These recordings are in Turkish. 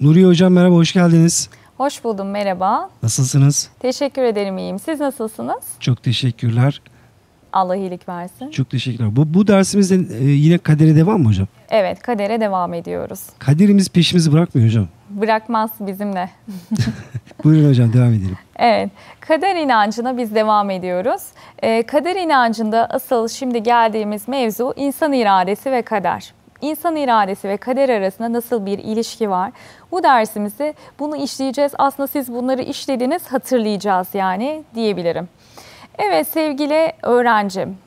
Nuriye Hocam merhaba, hoş geldiniz. Hoş buldum, merhaba. Nasılsınız? Teşekkür ederim, iyiyim. Siz nasılsınız? Çok teşekkürler. Allah iyilik versin. Çok teşekkürler. Bu, bu dersimizde e, yine kadere devam mı hocam? Evet, kadere devam ediyoruz. Kaderimiz peşimizi bırakmıyor hocam. Bırakmaz bizimle. Buyurun hocam devam edelim. Evet, kader inancına biz devam ediyoruz. Ee, kader inancında asıl şimdi geldiğimiz mevzu insan iradesi ve kader. İnsan iradesi ve kader arasında nasıl bir ilişki var? Bu dersimizde bunu işleyeceğiz. Aslında siz bunları işlediniz, hatırlayacağız yani diyebilirim. Evet sevgili öğrencim,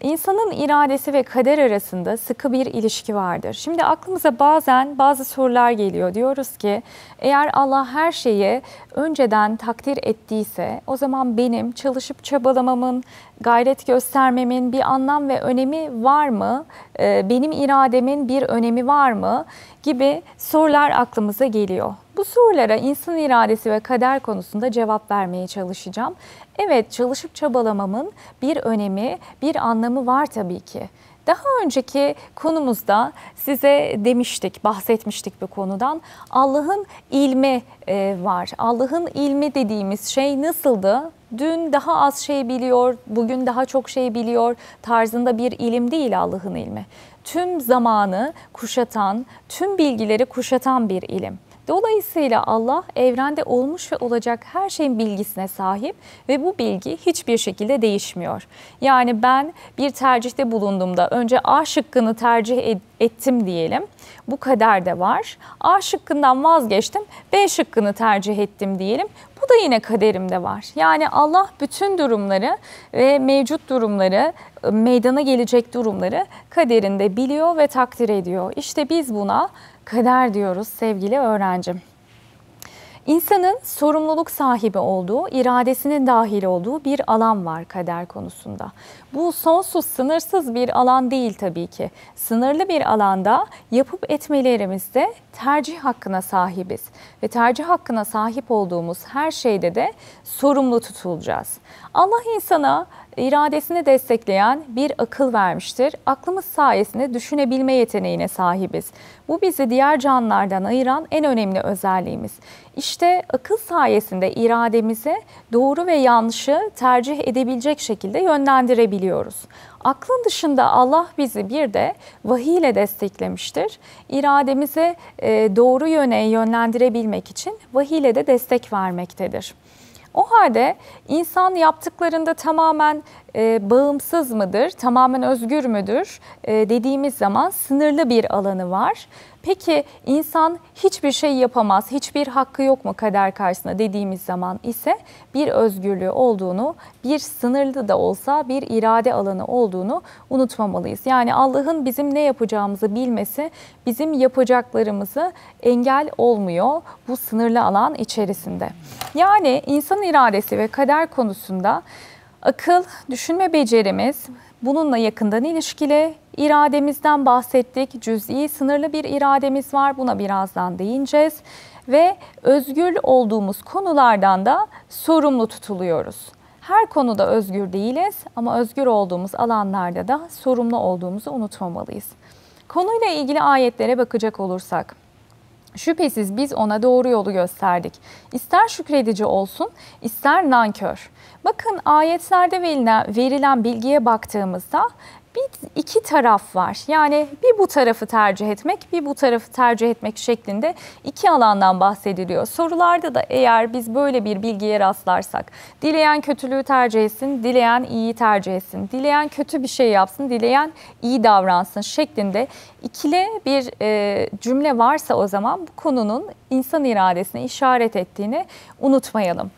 İnsanın iradesi ve kader arasında sıkı bir ilişki vardır. Şimdi aklımıza bazen bazı sorular geliyor. Diyoruz ki eğer Allah her şeyi önceden takdir ettiyse o zaman benim çalışıp çabalamamın, gayret göstermemin bir anlam ve önemi var mı? Ee, benim irademin bir önemi var mı? Gibi sorular aklımıza geliyor. Bu sorulara insan iradesi ve kader konusunda cevap vermeye çalışacağım. Evet, çalışıp çabalamamın bir önemi, bir anlamı var tabii ki. Daha önceki konumuzda size demiştik, bahsetmiştik bu konudan. Allah'ın ilmi e, var. Allah'ın ilmi dediğimiz şey nasıldı? Dün daha az şey biliyor, bugün daha çok şey biliyor tarzında bir ilim değil Allah'ın ilmi. Tüm zamanı kuşatan, tüm bilgileri kuşatan bir ilim. Dolayısıyla Allah evrende olmuş ve olacak her şeyin bilgisine sahip ve bu bilgi hiçbir şekilde değişmiyor. Yani ben bir tercihte bulunduğumda önce A şıkkını tercih ettim diyelim. Bu kader de var. A şıkkından vazgeçtim, B şıkkını tercih ettim diyelim. Bu da yine kaderimde var. Yani Allah bütün durumları ve mevcut durumları, meydana gelecek durumları kaderinde biliyor ve takdir ediyor. İşte biz buna kader diyoruz sevgili öğrencim. İnsanın sorumluluk sahibi olduğu, iradesinin dahil olduğu bir alan var kader konusunda. Bu sonsuz, sınırsız bir alan değil tabii ki. Sınırlı bir alanda yapıp etmelerimizde tercih hakkına sahibiz. Ve tercih hakkına sahip olduğumuz her şeyde de sorumlu tutulacağız. Allah insana iradesini destekleyen bir akıl vermiştir. Aklımız sayesinde düşünebilme yeteneğine sahibiz. Bu bizi diğer canlılardan ayıran en önemli özelliğimiz. İşte akıl sayesinde irademizi doğru ve yanlışı tercih edebilecek şekilde yönlendirebiliyoruz. Aklın dışında Allah bizi bir de vahiy ile desteklemiştir. İrademizi e, doğru yöne yönlendirebilmek için vahiy ile de destek vermektedir. O halde insan yaptıklarında tamamen e, bağımsız mıdır, tamamen özgür müdür e, dediğimiz zaman sınırlı bir alanı var. Peki insan hiçbir şey yapamaz, hiçbir hakkı yok mu kader karşısında dediğimiz zaman ise bir özgürlüğü olduğunu, bir sınırlı da olsa bir irade alanı olduğunu unutmamalıyız. Yani Allah'ın bizim ne yapacağımızı bilmesi bizim yapacaklarımızı engel olmuyor bu sınırlı alan içerisinde. Yani insan iradesi ve kader konusunda Akıl, düşünme becerimiz bununla yakından ilişkili. İrademizden bahsettik. Cüz'i, sınırlı bir irademiz var. Buna birazdan değineceğiz. Ve özgür olduğumuz konulardan da sorumlu tutuluyoruz. Her konuda özgür değiliz ama özgür olduğumuz alanlarda da sorumlu olduğumuzu unutmamalıyız. Konuyla ilgili ayetlere bakacak olursak, Şüphesiz biz ona doğru yolu gösterdik. İster şükredici olsun, ister nankör. Bakın ayetlerde verilen, verilen bilgiye baktığımızda bir iki taraf var. Yani bir bu tarafı tercih etmek, bir bu tarafı tercih etmek şeklinde iki alandan bahsediliyor. Sorularda da eğer biz böyle bir bilgiye rastlarsak, dileyen kötülüğü tercih etsin, dileyen iyiyi tercih etsin, dileyen kötü bir şey yapsın, dileyen iyi davransın şeklinde ikili bir e, cümle varsa o zaman bu konunun insan iradesine işaret ettiğini unutmayalım.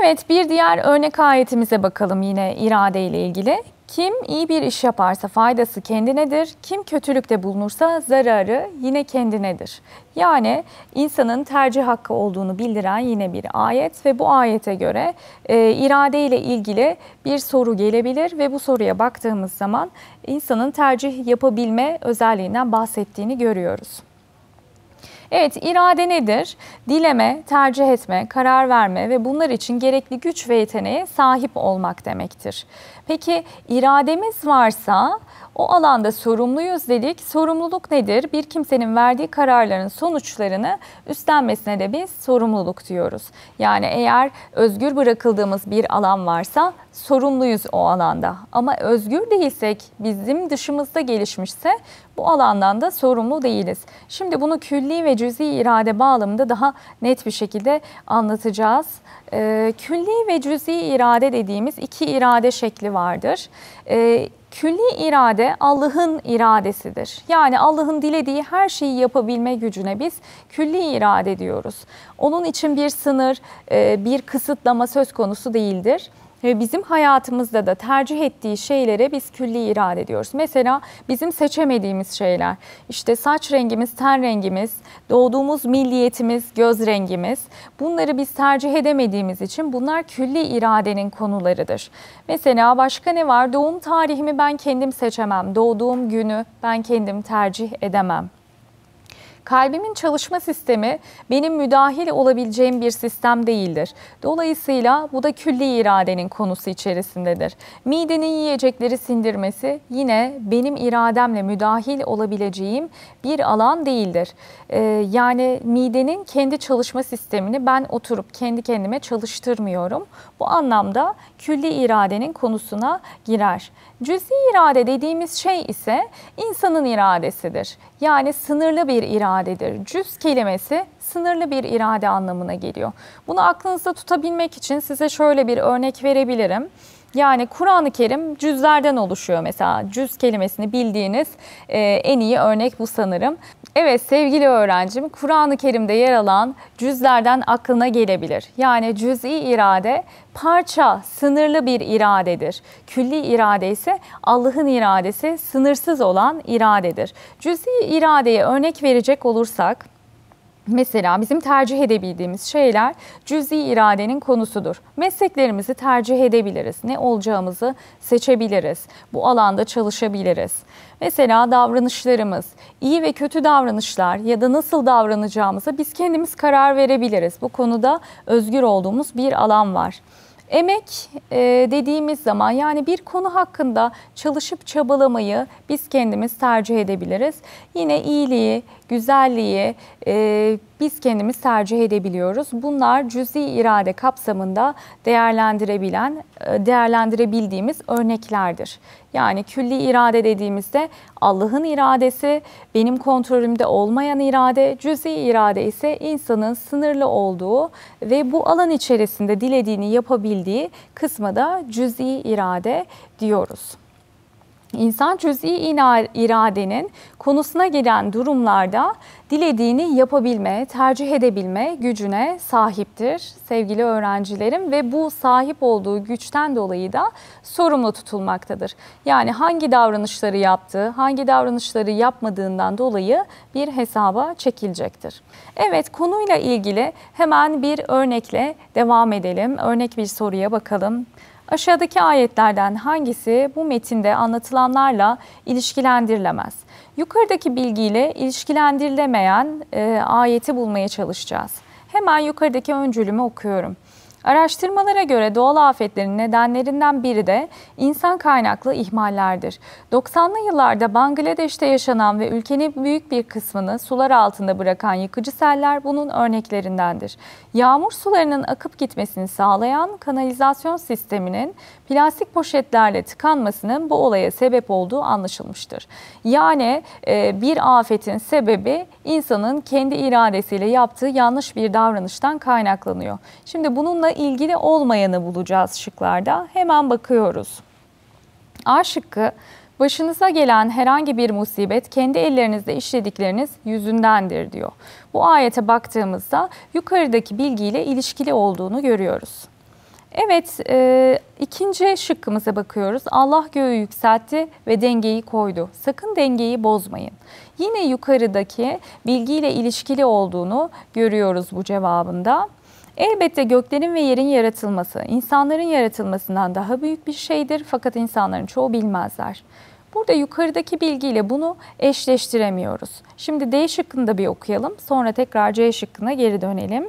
Evet bir diğer örnek ayetimize bakalım yine irade ile ilgili. Kim iyi bir iş yaparsa faydası kendinedir, kim kötülükte bulunursa zararı yine kendinedir. Yani insanın tercih hakkı olduğunu bildiren yine bir ayet ve bu ayete göre e, irade ile ilgili bir soru gelebilir ve bu soruya baktığımız zaman insanın tercih yapabilme özelliğinden bahsettiğini görüyoruz. Evet irade nedir? Dileme, tercih etme, karar verme ve bunlar için gerekli güç ve yeteneğe sahip olmak demektir. Peki irademiz varsa O alanda sorumluyuz dedik. Sorumluluk nedir? Bir kimsenin verdiği kararların sonuçlarını üstlenmesine de biz sorumluluk diyoruz. Yani eğer özgür bırakıldığımız bir alan varsa sorumluyuz o alanda. Ama özgür değilsek, bizim dışımızda gelişmişse bu alandan da sorumlu değiliz. Şimdi bunu külli ve cüzi irade bağlamında daha net bir şekilde anlatacağız. Ee, külli ve cüzi irade dediğimiz iki irade şekli vardır. Ee, külli irade Allah'ın iradesidir. Yani Allah'ın dilediği her şeyi yapabilme gücüne biz külli irade diyoruz. Onun için bir sınır, e, bir kısıtlama söz konusu değildir. Bizim hayatımızda da tercih ettiği şeylere biz külli irade ediyoruz. Mesela bizim seçemediğimiz şeyler, işte saç rengimiz, ten rengimiz, doğduğumuz milliyetimiz, göz rengimiz. Bunları biz tercih edemediğimiz için bunlar külli iradenin konularıdır. Mesela başka ne var? Doğum tarihimi ben kendim seçemem. Doğduğum günü ben kendim tercih edemem. Kalbimin çalışma sistemi benim müdahil olabileceğim bir sistem değildir. Dolayısıyla bu da külli iradenin konusu içerisindedir. Midenin yiyecekleri sindirmesi yine benim irademle müdahil olabileceğim bir alan değildir. Ee, yani midenin kendi çalışma sistemini ben oturup kendi kendime çalıştırmıyorum. Bu anlamda külli iradenin konusuna girer. Cüzi irade dediğimiz şey ise insanın iradesidir. Yani sınırlı bir iradedir. Cüz kelimesi sınırlı bir irade anlamına geliyor. Bunu aklınızda tutabilmek için size şöyle bir örnek verebilirim. Yani Kur'an-ı Kerim cüzlerden oluşuyor mesela. Cüz kelimesini bildiğiniz e, en iyi örnek bu sanırım. Evet sevgili öğrencim Kur'an-ı Kerim'de yer alan cüzlerden aklına gelebilir. Yani cüz'i irade parça, sınırlı bir iradedir. Külli irade ise Allah'ın iradesi sınırsız olan iradedir. Cüz'i iradeye örnek verecek olursak Mesela bizim tercih edebildiğimiz şeyler cüzi iradenin konusudur. Mesleklerimizi tercih edebiliriz. Ne olacağımızı seçebiliriz. Bu alanda çalışabiliriz. Mesela davranışlarımız, iyi ve kötü davranışlar ya da nasıl davranacağımıza biz kendimiz karar verebiliriz. Bu konuda özgür olduğumuz bir alan var. Emek e, dediğimiz zaman yani bir konu hakkında çalışıp çabalamayı biz kendimiz tercih edebiliriz. Yine iyiliği, güzelliği e, biz kendimiz tercih edebiliyoruz. Bunlar cüzi irade kapsamında değerlendirebilen, e, değerlendirebildiğimiz örneklerdir. Yani külli irade dediğimizde Allah'ın iradesi, benim kontrolümde olmayan irade, cüzi irade ise insanın sınırlı olduğu ve bu alan içerisinde dilediğini yapabildiği kısma da cüzi irade diyoruz. İnsan cüz'i iradenin konusuna gelen durumlarda dilediğini yapabilme, tercih edebilme gücüne sahiptir sevgili öğrencilerim ve bu sahip olduğu güçten dolayı da sorumlu tutulmaktadır. Yani hangi davranışları yaptığı, hangi davranışları yapmadığından dolayı bir hesaba çekilecektir. Evet konuyla ilgili hemen bir örnekle devam edelim. Örnek bir soruya bakalım. Aşağıdaki ayetlerden hangisi bu metinde anlatılanlarla ilişkilendirilemez? Yukarıdaki bilgiyle ilişkilendirilemeyen e, ayeti bulmaya çalışacağız. Hemen yukarıdaki öncülümü okuyorum. Araştırmalara göre doğal afetlerin nedenlerinden biri de insan kaynaklı ihmallerdir. 90'lı yıllarda Bangladeş'te yaşanan ve ülkenin büyük bir kısmını sular altında bırakan yıkıcı seller bunun örneklerindendir. Yağmur sularının akıp gitmesini sağlayan kanalizasyon sisteminin plastik poşetlerle tıkanmasının bu olaya sebep olduğu anlaşılmıştır. Yani e, bir afetin sebebi insanın kendi iradesiyle yaptığı yanlış bir davranıştan kaynaklanıyor. Şimdi bununla ilgili olmayanı bulacağız şıklarda. Hemen bakıyoruz. A şıkkı Başınıza gelen herhangi bir musibet kendi ellerinizde işledikleriniz yüzündendir diyor. Bu ayete baktığımızda yukarıdaki bilgiyle ilişkili olduğunu görüyoruz. Evet, e, ikinci şıkkımıza bakıyoruz. Allah göğü yükseltti ve dengeyi koydu. Sakın dengeyi bozmayın. Yine yukarıdaki bilgiyle ilişkili olduğunu görüyoruz bu cevabında. Elbette göklerin ve yerin yaratılması insanların yaratılmasından daha büyük bir şeydir fakat insanların çoğu bilmezler. Burada yukarıdaki bilgiyle bunu eşleştiremiyoruz. Şimdi D şıkkını da bir okuyalım. Sonra tekrar C şıkkına geri dönelim.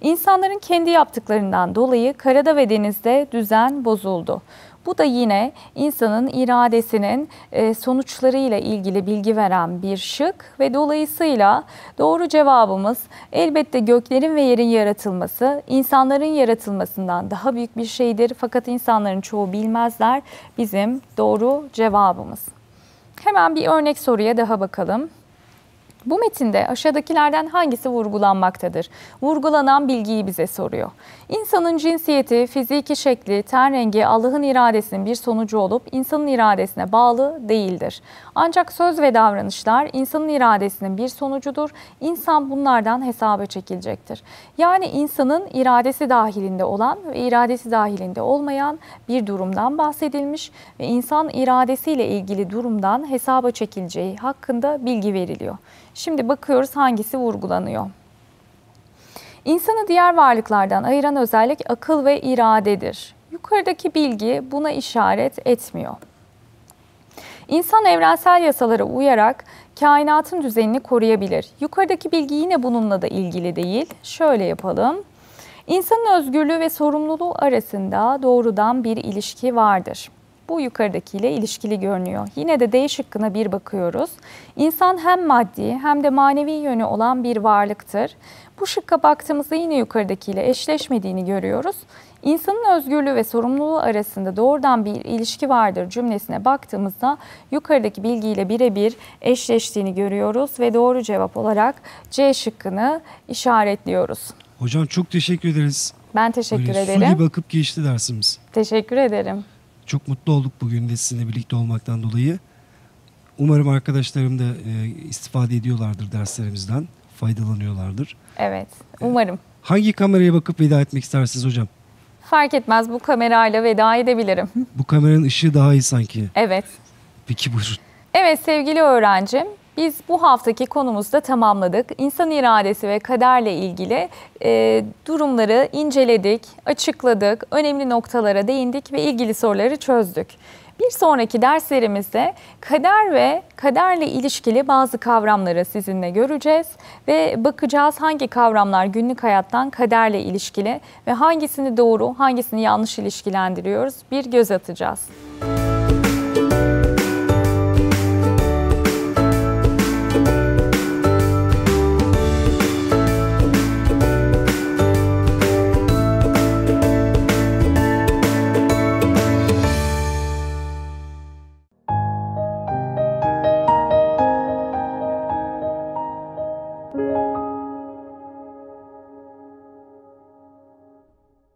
İnsanların kendi yaptıklarından dolayı karada ve denizde düzen bozuldu. Bu da yine insanın iradesinin e, sonuçlarıyla ilgili bilgi veren bir şık ve dolayısıyla doğru cevabımız elbette göklerin ve yerin yaratılması insanların yaratılmasından daha büyük bir şeydir fakat insanların çoğu bilmezler bizim doğru cevabımız. Hemen bir örnek soruya daha bakalım. Bu metinde aşağıdakilerden hangisi vurgulanmaktadır? Vurgulanan bilgiyi bize soruyor. İnsanın cinsiyeti, fiziki şekli, ten rengi Allah'ın iradesinin bir sonucu olup insanın iradesine bağlı değildir. Ancak söz ve davranışlar insanın iradesinin bir sonucudur. İnsan bunlardan hesaba çekilecektir. Yani insanın iradesi dahilinde olan ve iradesi dahilinde olmayan bir durumdan bahsedilmiş ve insan iradesiyle ilgili durumdan hesaba çekileceği hakkında bilgi veriliyor. Şimdi bakıyoruz hangisi vurgulanıyor. İnsanı diğer varlıklardan ayıran özellik akıl ve iradedir. Yukarıdaki bilgi buna işaret etmiyor. İnsan evrensel yasalara uyarak kainatın düzenini koruyabilir. Yukarıdaki bilgi yine bununla da ilgili değil. Şöyle yapalım. İnsanın özgürlüğü ve sorumluluğu arasında doğrudan bir ilişki vardır. Bu yukarıdakiyle ilişkili görünüyor. Yine de D şıkkına bir bakıyoruz. İnsan hem maddi hem de manevi yönü olan bir varlıktır. Bu şıkka baktığımızda yine yukarıdakiyle eşleşmediğini görüyoruz. İnsanın özgürlüğü ve sorumluluğu arasında doğrudan bir ilişki vardır cümlesine baktığımızda yukarıdaki bilgiyle birebir eşleştiğini görüyoruz ve doğru cevap olarak C şıkkını işaretliyoruz. Hocam çok teşekkür ederiz. Ben teşekkür Böyle ederim. Su gibi akıp geçti dersimiz. Teşekkür ederim. Çok mutlu olduk bugün de sizinle birlikte olmaktan dolayı. Umarım arkadaşlarım da e, istifade ediyorlardır derslerimizden, faydalanıyorlardır. Evet, umarım. Hangi kameraya bakıp veda etmek istersiniz hocam? Fark etmez bu kamerayla veda edebilirim. Bu kameranın ışığı daha iyi sanki. evet. Peki buyurun. Evet sevgili öğrencim, biz bu haftaki konumuzda tamamladık. İnsan iradesi ve kaderle ilgili e, durumları inceledik, açıkladık, önemli noktalara değindik ve ilgili soruları çözdük. Bir sonraki derslerimizde kader ve kaderle ilişkili bazı kavramları sizinle göreceğiz ve bakacağız hangi kavramlar günlük hayattan kaderle ilişkili ve hangisini doğru, hangisini yanlış ilişkilendiriyoruz bir göz atacağız.